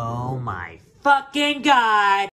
Oh my fucking god!